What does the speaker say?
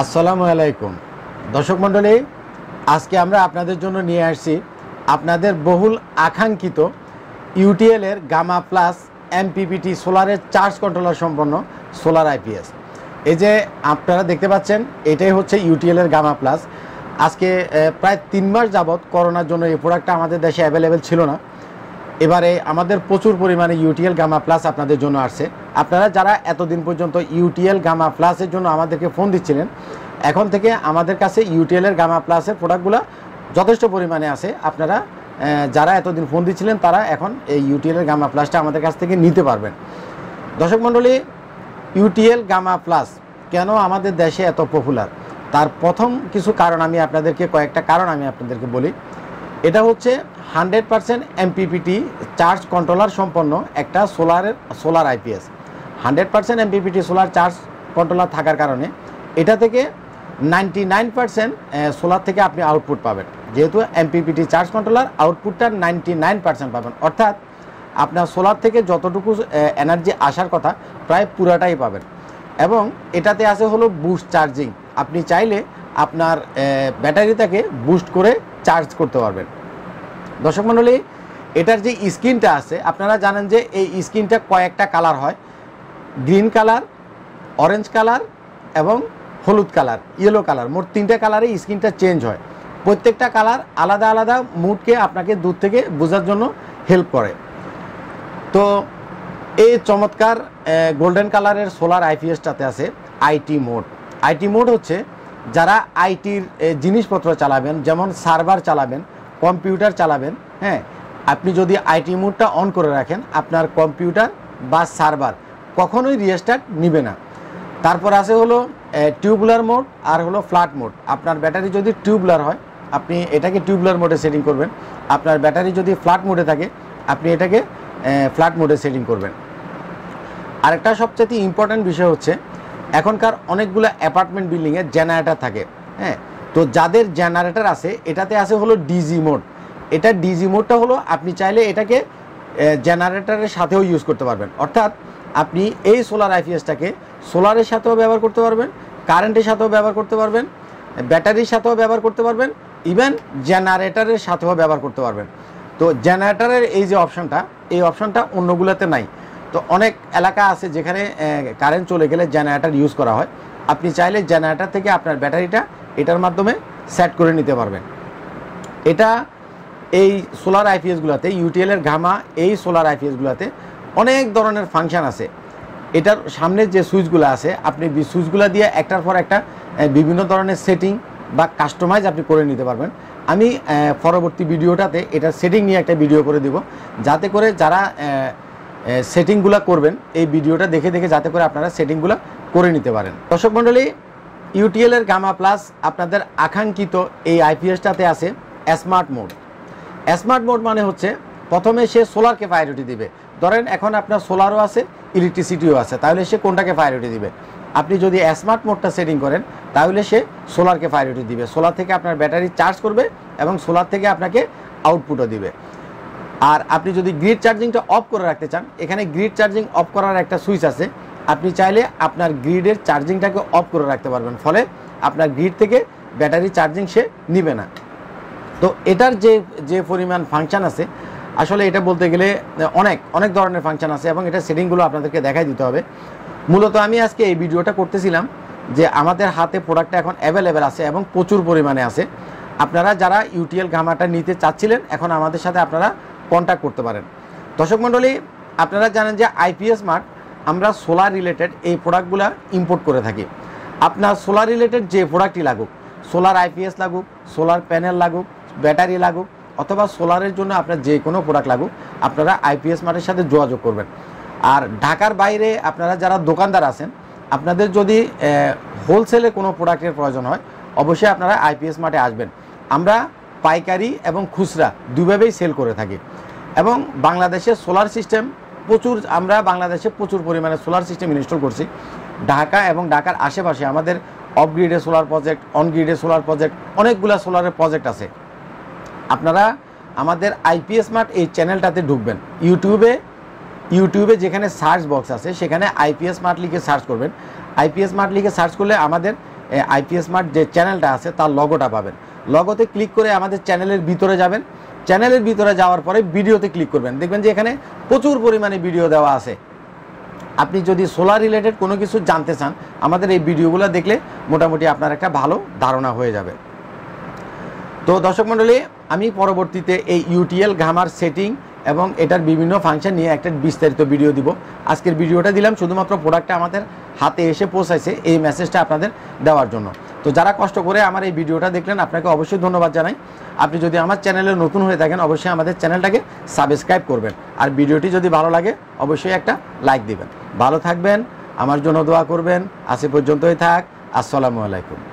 আসসালামু আলাইকুম। দর্শক মণ্ডলী, আজকে আমরা আপনাদের জন্য নিয়ে আসছি আপনাদের বহুল আকাঙ্ক্ষিত ইউটিএল এর গামা প্লাস এমপিপিটি সোলারের চার্জ কন্ট্রোলার সম্পন্ন সোলার আইপিএস এই যে আপনারা দেখতে পাচ্ছেন, এটাই হচ্ছে ইউটিএল এর গামা প্লাস আজকে প্রায় তিন মাস যাবৎ করোনার জন্য এই প্রোডাক্টটা আমাদের দেশে অ্যাভেলেবেল ছিল না। এবারে আমাদের প্রচুর পরিমাণে ইউটিএল গামা প্লাস আপনাদের জন্য আসছে। আপনারা যারা এতদিন পর্যন্ত ইউটিএল গামা প্লাসের জন্য আমাদেরকে ফোন দিচ্ছিলেন, এখন থেকে আমাদের কাছে ইউটিএলের গামা প্লাসের প্রোডাক্টগুলো যথেষ্ট পরিমাণে আছে। আপনারা যারা এতদিন ফোন দিচ্ছিলেন, তারা এখন এই ইউটিএল এর গামা প্লাসটা আমাদের কাছ থেকে নিতে পারবেন। দর্শক মণ্ডলী ইউটিএল গামা প্লাস কেন আমাদের দেশে এত পপুলার তার প্রথম কিছু কারণ আমি আপনাদেরকে, কয়েকটা কারণ আমি আপনাদেরকে বলি। এটা হচ্ছে hundred percent MPPT charge controller সম্পন্ন একটা সোলারের, solar IPS. Hundred percent MPPT solar charge controller থাকার কারণে এটা থেকে নাইনটি নাইন পারসেন্ট সোলার থেকে আপনি আউটপুট পাবেন। যেহেতু এমপিপিটি চার্জ কন্ট্রোলার, আউটপুটটা নাইনটি নাইন পারসেন্ট পাবেন। অর্থাৎ আপনার সোলার থেকে যতটুকু এনার্জি আসার কথা, প্রায় পুরাটাই পাবেন। এবং এটাতে আছে হলো বুস্ট চার্জিং। আপনি চাইলে আপনার ব্যাটারিটাকে বুস্ট করে চার্জ করতে পারবেন। দর্শক মণ্ডলী এটার যে স্কিনটা আছে, আপনারা জানেন যে এই স্ক্রিনটা কয়েকটা কালার হয়। গ্রিন কালার, অরেঞ্জ কালার এবং হলুদ কালার, ইয়েলো কালার। মোট তিনটে কালারে স্ক্রিনটা চেঞ্জ হয়। প্রত্যেকটা কালার আলাদা আলাদা মুডকে আপনাকে দূর থেকে বোঝার জন্য হেল্প করে। তো এই চমৎকার গোল্ডেন কালারের সোলার আইপিএসটাতে আছে আইটি মোড। আইটি মোড হচ্ছে যারা আইটির জিনিসপত্র চালাবেন, যেমন সার্ভার চালাবেন কম্পিউটার চালাবেন হ্যাঁ? আপনি যদি আইটি মোডটা অন করে রাখেন, আপনার কম্পিউটার বা সার্ভার কখনোই রিস্টার্ট নিবে না। তারপর আছে হলো টিউবুলার মোড আর হলো ফ্ল্যাট মোড। আপনার ব্যাটারি যদি টিউবুলার হয়, আপনি এটাকে টিউবুলার মোডে সেটিং করবেন। আপনার ব্যাটারি যদি ফ্ল্যাট মোডে থাকে, আপনি এটাকে ফ্ল্যাট মোডে সেটিং করবেন। আরেকটা সবচেয়ে ইম্পর্ট্যান্ট বিষয় হচ্ছে, এখনকার অনেকগুলো অ্যাপার্টমেন্ট বিল্ডিংয়ে জেনারেটর থাকে হ্যাঁ? তো যাদের জেনারেটর আছে, এটাতে আছে হলো ডিজি মোড এটা ডিজি মোডটা হলো আপনি চাইলে এটাকে জেনারেটরের সাথেও ইউজ করতে পারবেন। অর্থাৎ আপনি এই সোলার আইপিএসটাকে সোলারের সাথেও ব্যবহার করতে পারবেন কারেন্টের সাথেও ব্যবহার করতে পারবেন ব্যাটারির সাথেও ব্যবহার করতে পারবেন ইভেন জেনারেটরের সাথেও ব্যবহার করতে পারবেন। তো জেনারেটরের এই যে অপশানটা এই অপশানটা অন্যগুলোতে নাই। তো অনেক এলাকা আছে যেখানে কারেন্ট চলে গেলে জেনারেটর ইউজ করা হয়। আপনি চাইলে জেনারেটর থেকে আপনার ব্যাটারিটা এটার মাধ্যমে সেট করে নিতে পারবেন এটা এই সোলার আইপিএসগুলোতে ইউটিএলের ঘামা এই সোলার আইপিএসগুলোতে অনেক ধরনের ফাংশন আছে। এটার সামনে যে সুইচগুলো আছে, আপনি সুইচগুলো দিয়ে একটার পর একটা বিভিন্ন ধরনের সেটিং বা কাস্টমাইজ আপনি করে নিতে পারবেন। আমি পরবর্তী ভিডিওটাতে এটার সেটিং নিয়ে একটা ভিডিও করে দিব। যাতে করে যারা সেটিংগুলো করবেন, এই ভিডিওটা দেখে দেখে যাতে করে আপনারা সেটিংগুলো করে নিতে পারেন। দর্শক মণ্ডলী ইউটিএল এর গামা প্লাস আপনাদের আকাঙ্ক্ষিত এই আইপিএসটাতে আছে স্মার্ট মোড স্মার্ট মোড মানে হচ্ছে প্রথমে সে সোলারকে প্রায়োরিটি দিবে। ধরেন এখন আপনার সোলারও আছে ইলেকট্রিসিটিও আছে, তাহলে সে কোনটাকে প্রায়োরিটি দিবে? আপনি যদি স্মার্ট মোডটা সেটিং করেন, তাহলে সে সোলারকে প্রায়োরিটি দিবে। সোলার থেকে আপনার ব্যাটারি চার্জ করবে এবং সোলার থেকে আপনাকে আউটপুটও দিবে। আর আপনি যদি গ্রিড চার্জিংটা অফ করে রাখতে চান, এখানে গ্রিড চার্জিং অফ করার একটা সুইচ আছে আপনি চাইলে আপনার গ্রিডের চার্জিংটাকে অফ করে রাখতে পারবেন, ফলে আপনার গ্রিড থেকে ব্যাটারি চার্জিং সে নিবে না। তো এটার যে যে পরিমাণ ফাংশন আছে, আসলে এটা বলতে গেলে অনেক অনেক ধরনের ফাংশন আছে এবং এটা সেটিংগুলো আপনাদেরকে দেখাই দিতে হবে। মূলত আমি আজকে এই ভিডিওটা করতেছিলাম যে আমাদের হাতে প্রোডাক্টটা এখন অ্যাভেলেবেল আছে এবং প্রচুর পরিমাণে আছে। আপনারা যারা ইউটিএল গামাটা নিতে চাচ্ছিলেন, এখন আমাদের সাথে আপনারা কন্ট্যাক্ট করতে পারেন। দর্শক মণ্ডলী, আপনারা জানেন যে আইপিএস মার্ট আমরা সোলার রিলেটেড এই প্রোডাক্টগুলো ইম্পোর্ট করে থাকি। আপনার সোলার রিলেটেড যে প্রোডাক্টই লাগুক সোলার আইপিএস লাগুক সোলার প্যানেল লাগুক ব্যাটারি লাগুক, অথবা সোলারের জন্য আপনার যে কোনো প্রোডাক্ট লাগুক, আপনারা আইপিএস মার্টের সাথে যোগাযোগ করবেন। আর ঢাকার বাইরে আপনারা যারা দোকানদার আছেন, আপনাদের যদি হোলসেলে কোনো প্রোডাক্টের প্রয়োজন হয়, অবশ্যই আপনারা আইপিএস মার্টে আসবেন। আমরা পাইকারি এবং খুচরা দুভাবেই সেল করে থাকি। এবং বাংলাদেশের সোলার সিস্টেম প্রচুর, আমরা বাংলাদেশে প্রচুর পরিমাণে সোলার সিস্টেম ইনস্টল করছি। ঢাকা এবং ঢাকার আশেপাশে আমাদের অফ গ্রিডে সোলার প্রজেক্ট অন গ্রিডে সোলার প্রজেক্ট অনেকগুলো সোলারের প্রজেক্ট আছে। আপনারা আমাদের আইপিএস মার্ট এই চ্যানেলটাতে ঢুকবেন। ইউটিউবে ইউটিউবে যেখানে সার্চ বক্স আছে, সেখানে আইপিএস মার্ট লিখে সার্চ করবেন। আইপিএস মার্ট লিখে সার্চ করলে আমাদের আইপি স্মার্ট যে চ্যানেলটা আছে, তার লগোটা পাবেন। লগোতে ক্লিক করে আমাদের চ্যানেলের ভিতরে যাবেন। চ্যানেলের ভিতরে যাওয়ার পরে ভিডিওতে ক্লিক করবেন। দেখবেন যে এখানে প্রচুর পরিমাণে ভিডিও দেওয়া আছে। আপনি যদি সোলার রিলেটেড কোনো কিছু জানতে চান, আমাদের এই ভিডিওগুলো দেখলে মোটামুটি আপনার একটা ভালো ধারণা হয়ে যাবে। তো দর্শক মণ্ডলী, আমি পরবর্তীতে এই ইউটিএল ঘামার সেটিং এবং এটার বিভিন্ন ফাংশন নিয়ে একটা বিস্তারিত ভিডিও দিব। আজকের ভিডিওটা দিলাম শুধুমাত্র প্রোডাক্টটা আমাদের হাতে এসে পৌঁছাইছে এই মেসেজটা আপনাদের দেওয়ার জন্য। তো যারা কষ্ট করে আমার এই ভিডিওটা দেখলেন, আপনাকে অবশ্যই ধন্যবাদ জানাই। আপনি যদি আমার চ্যানেলে নতুন হয়ে থাকেন, অবশ্যই আমাদের চ্যানেলটাকে সাবস্ক্রাইব করবেন। আর ভিডিওটি যদি ভালো লাগে, অবশ্যই একটা লাইক দিবেন। ভালো থাকবেন, আমার জন্য দোয়া করবেন। আসে পর্যন্তই থাক। আসসালামু আলাইকুম।